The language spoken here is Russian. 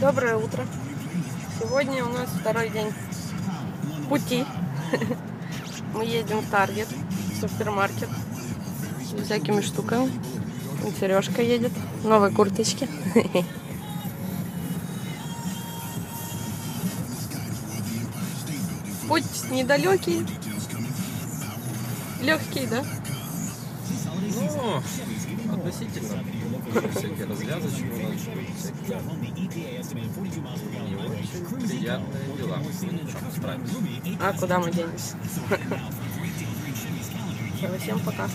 Доброе утро. Сегодня у нас второй день пути. Мы едем в Таргет, в супермаркет с всякими штуками. Сережка едет в новой курточке. Путь недалекий, легкий, да? Относительно. Всякие развязочки у нас приятные дела. А куда мы денемся? Всем пока.